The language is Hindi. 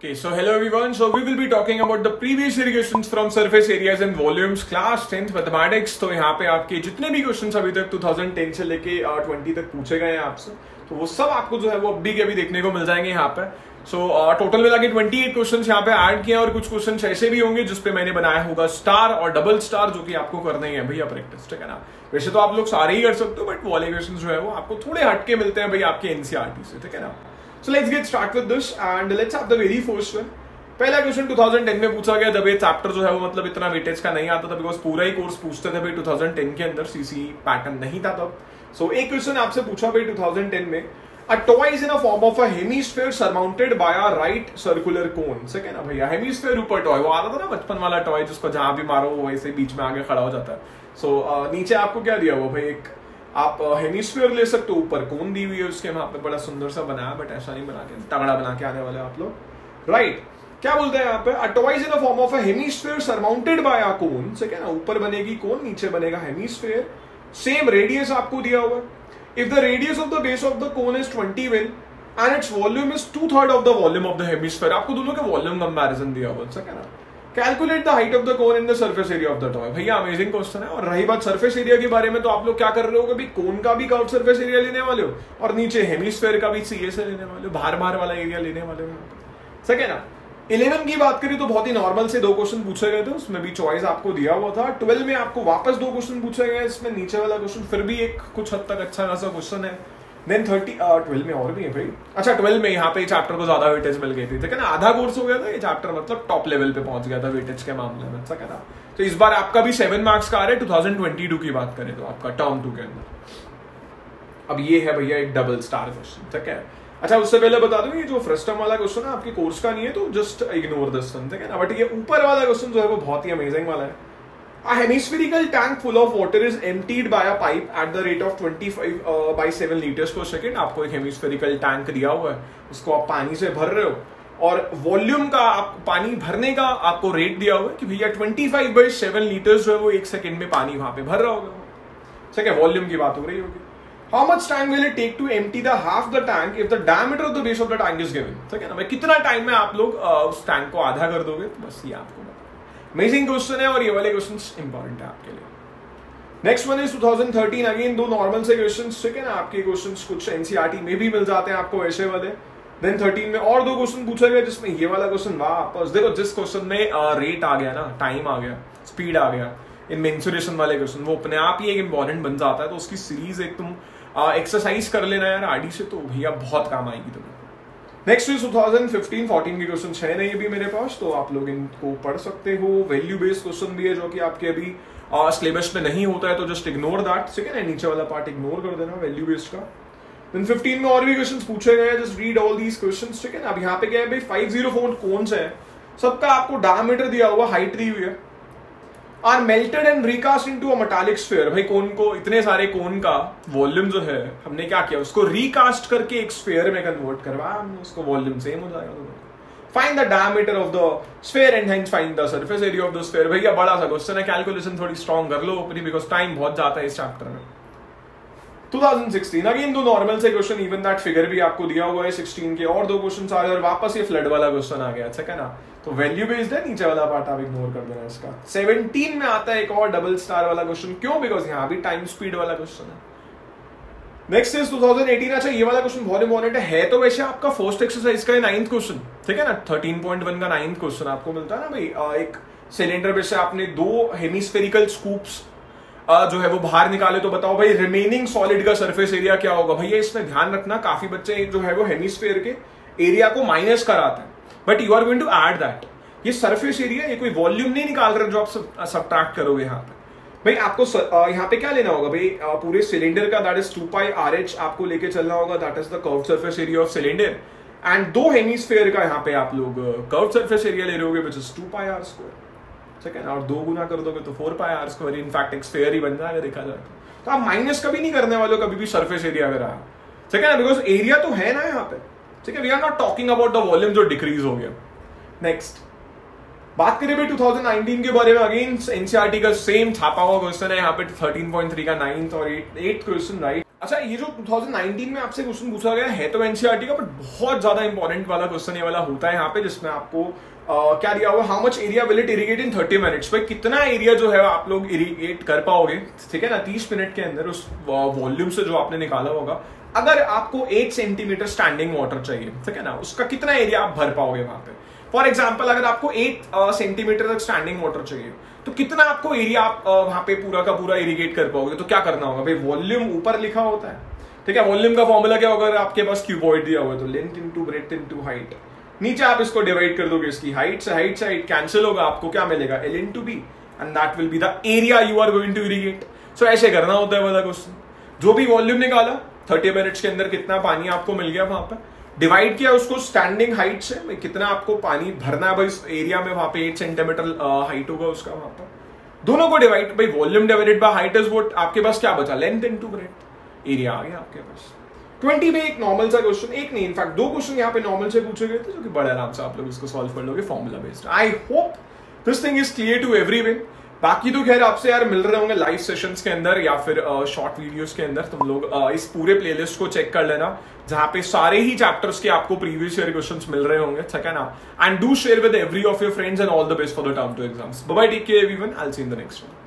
Okay, so hello everyone. So we will be talking about the previous questions from surface areas and volumes class 10th mathematics. तो यहाँ पे आपके जितने भी क्वेश्चंस अभी तक 2010 से लेके uh, 20 तक पूछे गए हैं आपसे तो वो सब आपको जो है वो अभी के अभी देखने को मिल जाएँगे यहाँ पे सो so, टोटल uh, मिला के 28 क्वेश्चंस यहाँ पे ऐड किए और कुछ क्वेश्चंस ऐसे भी होंगे जिसपे मैंने बनाया होगा स्टार और डबल स्टार जो कि आपको करने हैं भैया प्रैक्टिस ठीक है ना वैसे तो आप लोग सारे ही कर सकते हो बट वाले क्वेश्चन जो है वो आपको थोड़े हटके मिलते हैं भाई आपके एनसीआरटी से ठीक है ना so let's get start with this and let's have the very first one पहला क्वेश्चन 2010 में पूछा गया जब ये चैप्टर जो है वो मतलब इतना वेटेज का नहीं आता था बिकॉज़ पूरा ही कोर्स पूछते थे भाई 2010 के अंदर सीसी पैटर्न नहीं था तब। सो so, एक क्वेश्चन आपसे पूछा भाई 2010 में A toy is in a form of a hemisphere surmounted by a right circular cone. से क्या ना भैया हेमिस्फेयर ऊपर टॉय वो आता था ना बचपन वाला टॉय जिसको जहाँ भी मारो वो वैसे बीच में आगे खड़ा हो जाता है। सो so, uh, नीचे आपको क्या दिया हुआ भाई एक आप हेमिस्फेयर ले सकते हो, ऊपर कौन दी हुई है उसके वहाँ पे, बड़ा सुंदर सा बनाया बट ऐसा नहीं बना के, तगड़ा बना के आने वाले आप लोग। राइट क्या बोलते हैं यहाँ पे? A toy is in the form of a surmounted by a cone से क्या ना? ऊपर बनेगी कोन नीचे बनेगा हेमिस्फेयर सेम रेडियस आपको दिया हुआ if the radius of the base of the cone is 20 will and its volume is two third of the volume of the hemisphere आपको दोनों के वॉल्यूम कंपैरिजन दिया हुआ क्या ना? Calculate the height of the cone in the surface area of the toy भैया अमेजिंग क्वेश्चन है। और रही बात सर्फेस एरिया के बारे में तो आप लोग क्या कर रहे हो? कभी कोन का भी कर्व सर्फेस एरिया लेने वाले हो? और नीचे हेमिस्फेयर का भी सी से लेने वाले हो? बाहर बाहर वाला एरिया लेने वाले हो? सके ना इलेवन की बात करें तो बहुत ही नॉर्मल से दो क्वेश्चन पूछे गए थे। उसमें भी चॉइस आपको दिया हुआ था। ट्वेल्व में आपको वापस दो क्वेश्चन पूछे गए इसमें नीचे वाला क्वेश्चन फिर भी एक कुछ हद तक अच्छा खासा क्वेश्चन है। देन थर्टी ट्वेल्व में और भी है भाई। अच्छा ट्वेल्व में यहाँ पे चैप्टर को ज़्यादा वेटेज मिल गई थी। ठीक है ना, आधा कोर्स हो गया था, ये चैप्टर मतलब टॉप लेवल पे पहुँच गया था वेटेज के मामले में, ऐसा कहना तो इस बार आपका भी सेवन मार्क्स का आ रहा है टू थाउज़ेंड ट्वेंटी टू की बात करें तो आपका टर्म टू के अंदर। अब ये है भैया एक डबल स्टार क्वेश्चन ठीक है? अच्छा उससे पहले बता दूँ, ये जो फ्रस्टम वाला क्वेश्चन है, आपके कोर्स का नहीं है तो जस्ट इग्नोर दिस ठीक है ना? बट ये ऊपर वाला क्वेश्चन जो है, वो बहुत ही अमेजिंग वाला है। A hemispherical tank full of water is emptied by a pipe at the rate of 25 uh, by 7 liters per second. आपको एक हेमिस्फेरिकल टैंक दिया हुआ है उसको आप पानी से भर रहे हो और वॉल्यूम का आप पानी भरने का आपको रेट दिया हुआ है कि भैया 25 बाई 7 लीटर्स जो है वो एक सेकंड में पानी वहाँ पे भर रहा होगा ठीक है वॉल्यूम की बात हो रही होगी How much time will it take to empty the half the tank if the diameter of the base of the tank is given? ठीक है ना भाई कितना टाइम में आप लोग उस टैंक को आधा कर दोगे तो बस ये आपको अमेजिंग क्वेश्चन है और ये वाले क्वेश्चन इंपॉर्टेंट है आपके लिए। नेक्स्ट वन इज़ 2013 अगेन दो नॉर्मल से क्वेश्चन ठीक है ना? आपके क्वेश्चन कुछ एनसीआरटी में भी मिल जाते हैं आपको ऐसे वाले। देन 13 में और दो क्वेश्चन पूछा गया जिसमें ये वाला क्वेश्चन वापस। देखो, जिस क्वेश्चन में रेट आ गया ना टाइम आ गया स्पीड आ गया, इन मेंसुरेशन वाले क्वेश्चन वो अपने आप ही एक इंपॉर्टेंट बन जाता है। तो उसकी सीरीज़ एक तुम एक्सरसाइज कर लेना यार आडी से तो भैया बहुत काम आएगी तुम्हें। नेक्स्ट इज़ 2015 14 के क्वेश्चन है नहीं अभी मेरे पास तो आप लोग इनको पढ़ सकते हो। वैल्यू बेस्ड क्वेश्चन भी है जो कि आपके अभी सिलेबस में नहीं होता है तो जस्ट इग्नोर दैट ठीक है नीचे वाला पार्ट इग्नोर कर देना वैल्यू बेस्ड का। देन 15 में और भी क्वेश्चन पूछे गए हैं just read all these question ठीक है अब यहाँ पे क्या है भाई? 504 कौन सा है? सबका आपको डायमीटर दिया हुआ हाइट दी हुई है। Are melted and recast into a metallic sphere भाई, कोन को, इतने सारे कोन का वॉल्यूम जो है, हमने क्या किया? उसको रिकास्ट करके एक स्फीयर में कन्वर्ट करवाया हमने उसको वॉल्यूम सेम हो जाएगा find the diameter of the sphere and hence find the surface area of the sphere भैया बड़ा सा क्वेश्चन है कैलकुलेशन थोड़ी स्ट्रॉन्ग कर लो, अपनी बिकॉज़ टाइम बहुत जाता है इस चैप्टर में। 2016 अगेन दो नॉर्मल से क्वेश्चन इवन दैट फिगर भी आपको दिया हुआ है 16 के और दो क्वेश्चन आ रहे और वापस ये फ्लड वाला क्वेश्चन आ गया अच्छा है ना? तो वैल्यू बेस्ड है, नीचे वाला पार्ट आप इग्नोर कर देना इसका। 17 में आता है एक और डबल स्टार वाला क्वेश्चन क्यों? बिकॉज़ यहाँ भी टाइम स्पीड वाला क्वेश्चन है। नेक्स्ट इज़ 2018 अच्छा ये वाला क्वेश्चन बहुत इंपॉर्टेंट है। तो वैसे आपका फ़र्स्ट एक्सरसाइज का नाइन्थ क्वेश्चन ठीक है ना? 13.1 का नाइन्थ क्वेश्चन आपको मिलता है ना भाई। एक सिलेंडर पे से आपने दो हेमिस्फेरिकल स्कूप्स जो है वो बाहर निकाले तो बताओ भाई रिमेनिंग सॉलिड का सरफेस एरिया क्या होगा? भैया, इसमें ध्यान रखना, काफ़ी बच्चे जो है वो हेमिस्फेयर के एरिया को माइनस कराते हैं। But you are going to add that ये सरफेस एरिया ये कोई वॉल्यूम नहीं निकाल रहे जो आप सब्ट्रैक्ट करोगे यहाँ पे। भाई आपको यहाँ पे क्या लेना होगा? भाई पूरे सिलेंडर का that is two pi r h आपको लेके चलना होगा। That is the curve surface area of cylinder and दो हेमिस्फेयर का यहाँ पे आप लोग कर्व सरफेस एरिया ले रहे होगे which is two pi r square ठीक है ना? और दो गुना कर दोगे तो four pi r square in fact एक स्फेयर ही बन जाएगा, देखा जाए तो। आप माइनस कभी नहीं करने वाले कभी भी सरफेस एरिया अगर रहा ठीक है ना? बिकॉज़ एरिया तो है ना यहाँ पे। ठीक है we are not talking about the volume जो डिक्रीज हो गया नेक्स्ट बात करें भाई 2019 के बारे में अगेन एनसीआरटी का सेम छापा हुआ क्वेश्चन है यहाँ पे 13.3 का नाइन्थ और एट क्वेश्चन राइट अच्छा ये जो 2019 में आपसे क्वेश्चन पूछा गया है तो एनसीआरटी का बट बहुत ज़्यादा इंपॉर्टेंट वाला क्वेश्चन ये वाला होता है यहाँ पे जिसमें आपको uh, क्या दिया हुआ how much area will it irrigate in 30 minutes भाई कितना एरिया जो है आप लोग इरीगेट कर पाओगे ठीक है ना 30 मिनट के अंदर उस वॉल्यूम से जो आपने निकाला होगा अगर आपको एट सेंटीमीटर स्टैंडिंग वाटर चाहिए, ठीक है ना? उसका कितना एरिया आप भर पाओगे वहाँ पे? फॉर एग्ज़ाम्पल अगर आपको एट सेंटीमीटर तक स्टैंडिंग वाटर चाहिए तो कितना आपको एरिया आप वहाँ पे पूरा का पूरा इरिगेट कर पाओगे? तो क्या करना होगा? भाई वॉल्यूम ऊपर लिखा होता है, ठीक है? वॉल्यूम का फॉर्मूला क्या होगा? अगर आपके पास क्यूबॉइड दिया हुआ तो length into breadth into height नीचे आप इसको डिवाइड कर दोगे इसकी हाइट से हाइट से हाइट कैंसिल होगा, आपको क्या मिलेगा? L into B and that will be the area you are going to irrigate so ऐसे करना होता है वाला क्वेश्चन जो भी वॉल्यूम निकाला थर्टी मिनट्स के अंदर कितना पानी आपको मिल गया वहाँ पर? डिवाइड किया उसको स्टैंडिंग हाइट से कितना आपको पानी भरना है भाई इस एरिया में वहाँ पे एट सेंटीमीटर हाइट होगा उसका वहाँ पर। दोनों को डिवाइड भाई volume divided by height is what आपके पास क्या बचा? लेंथ इनटू ब्रेथ एरिया आ गया आपके पास। ट्वेंटी में एक नॉर्मल सा क्वेश्चन एक नहीं इनफैक्ट दो क्वेश्चन यहाँ पे नॉर्मल से पूछे गए थे जो कि बड़े आराम से आप लोग इसको सॉल्व कर लोगे formula based I hope this thing is clear to every बाकी तो खैर आपसे यार मिल रहे होंगे लाइव सेशंस के अंदर या फिर शॉर्ट वीडियोस के अंदर तुम लोग आ, इस पूरे प्लेलिस्ट को चेक कर लेना जहाँ पे सारे ही चैप्टर्स के आपको प्रीवियस ईयर क्वेश्चंस मिल रहे होंगे ठीक है ना? And do share with every of your friends and all the best for the term two exams bye take care everyone I see in the next one